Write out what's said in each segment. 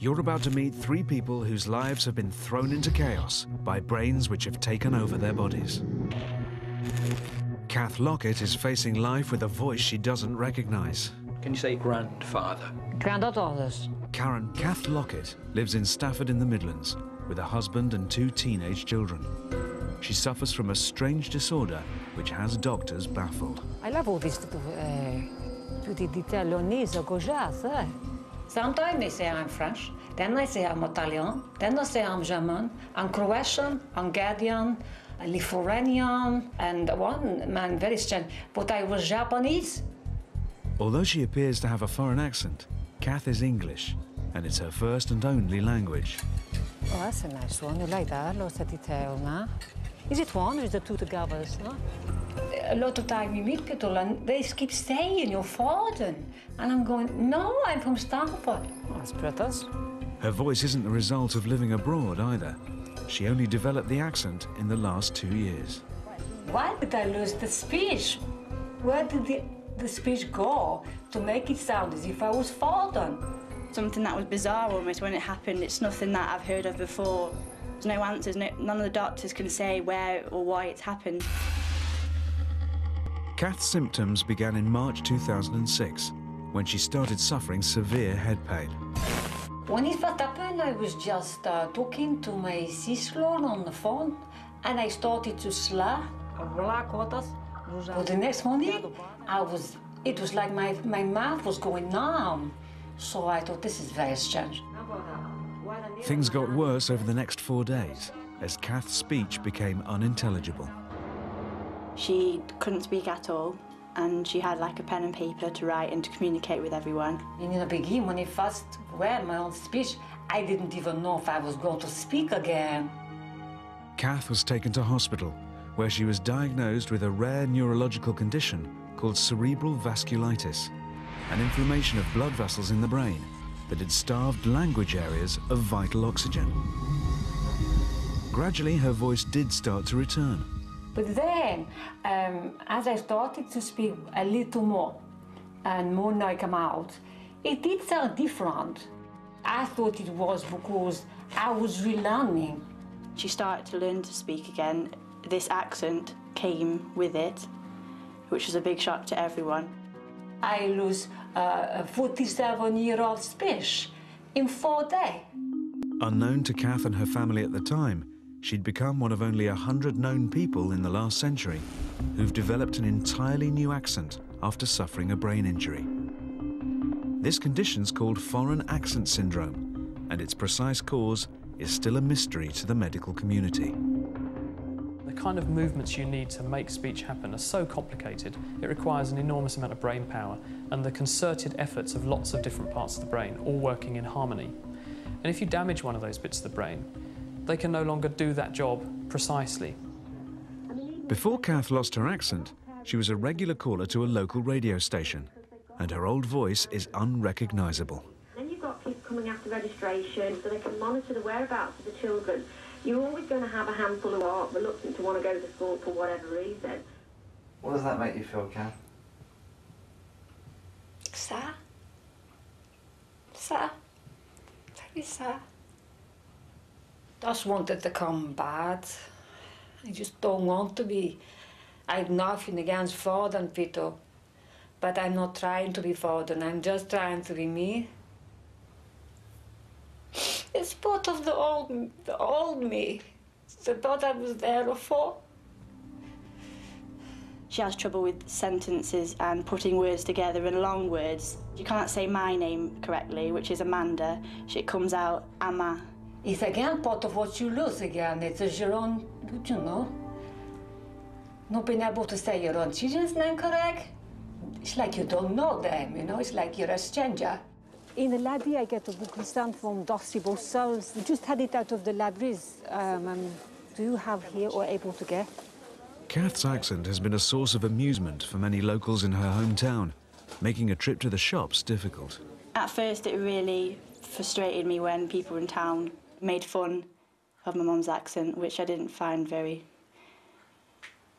You're about to meet three people whose lives have been thrown into chaos by brains which have taken over their bodies. Kath Lockett is facing life with a voice she doesn't recognize. Can you say grandfather? Granddaughters. Karen Kath Lockett lives in Stafford in the Midlands with a husband and two teenage children. She suffers from a strange disorder which has doctors baffled. I love all these uh, tutti d'Italianese gauchas, eh? Sometimes they say I'm French, then they say I'm Italian, then they say I'm German, I'm Croatian, I'm Guardian, Lithuanian, and one man very strange, but I was Japanese. Although she appears to have a foreign accent, Kath is English, and it's her first and only language. Oh, that's a nice one. You like that? Lots of detail, no? Is it one or is it two together? No? A lot of time you meet people and they keep saying you're foreign. And I'm going, no, I'm from Stafford. Oh, that's British. Her voice isn't the result of living abroad either. She only developed the accent in the last two years. Why did I lose the speech? Where did the, the speech go to make it sound as if I was foreign? Something that was bizarre almost when it happened. It's nothing that I've heard of before. There's no answers. No, none of the doctors can say where or why it's happened. Kath's symptoms began in March 2006 when she started suffering severe head pain. When it first happened, I was just uh, talking to my sister on the phone and I started to slur. But the next morning, I was, it was like my, my mouth was going numb. So I thought, this is very strange. Things got worse over the next four days as Kath's speech became unintelligible. She couldn't speak at all, and she had like a pen and paper to write and to communicate with everyone. In the beginning, when I first read my own speech, I didn't even know if I was going to speak again. Kath was taken to hospital, where she was diagnosed with a rare neurological condition called cerebral vasculitis, an inflammation of blood vessels in the brain that had starved language areas of vital oxygen. Gradually, her voice did start to return. But then, um, as I started to speak a little more and more now come out, it did sound different. I thought it was because I was relearning. She started to learn to speak again. This accent came with it, which was a big shock to everyone. I lose uh, a 47 year old speech in four days. Unknown to Kath and her family at the time, she'd become one of only a hundred known people in the last century who've developed an entirely new accent after suffering a brain injury. This condition's called foreign accent syndrome, and its precise cause is still a mystery to the medical community. The kind of movements you need to make speech happen are so complicated, it requires an enormous amount of brain power and the concerted efforts of lots of different parts of the brain, all working in harmony. And if you damage one of those bits of the brain, they can no longer do that job precisely. Before Kath lost her accent, she was a regular caller to a local radio station, and her old voice is unrecognisable. Then you've got people coming after registration so they can monitor the whereabouts of the children. You're always going to have a handful who are reluctant to want to go to school for whatever reason. What does that make you feel, Kath? Sad. Sad. Very sad. Just wanted to come bad. I just don't want to be. I have nothing against foreign people, but I'm not trying to be foreign. I'm just trying to be me. It's part of the old, the old me, the part I was there before. She has trouble with sentences and putting words together and long words. You can't say my name correctly, which is Amanda. It comes out Amma. It's again part of what you lose again. It's your own, you know, not being able to say your own children's name correct. It's like you don't know them, you know, it's like you're a stranger. In the library, I get a book we sent from Darcey Bussell's. We just had it out of the libraries. Um, um, do you have here or able to get? Kath's accent has been a source of amusement for many locals in her hometown, making a trip to the shops difficult. At first, it really frustrated me when people in town made fun of my mum's accent, which I didn't find very,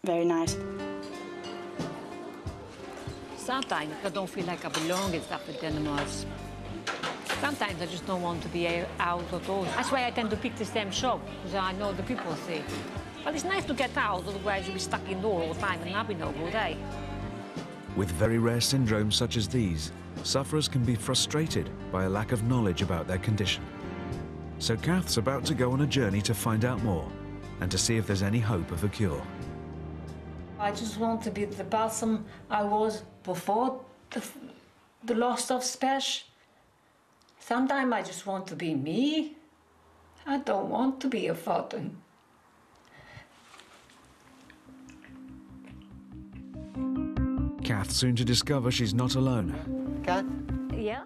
very nice. Sometimes I don't feel like I belong in Stafford anymore. Sometimes I just don't want to be out at all. That's why I tend to pick the same shop, because I know the people see. But it's nice to get out, otherwise you'll be stuck indoors all the time and that'll be no good, eh? With very rare syndromes such as these, sufferers can be frustrated by a lack of knowledge about their condition. So Kath's about to go on a journey to find out more and to see if there's any hope of a cure. I just want to be the person I was before the, the loss of speech. Sometimes I just want to be me. I don't want to be a photo. Kath soon to discover she's not alone. Kath? Yeah?